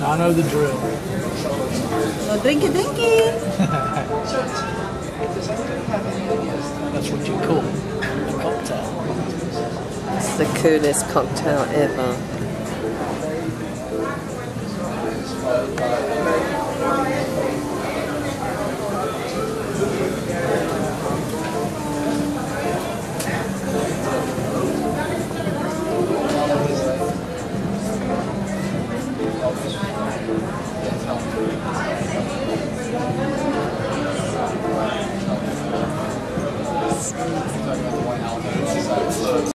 I know the drill. No drinky drinky. That's what you call a cocktail. It's the coolest cocktail ever.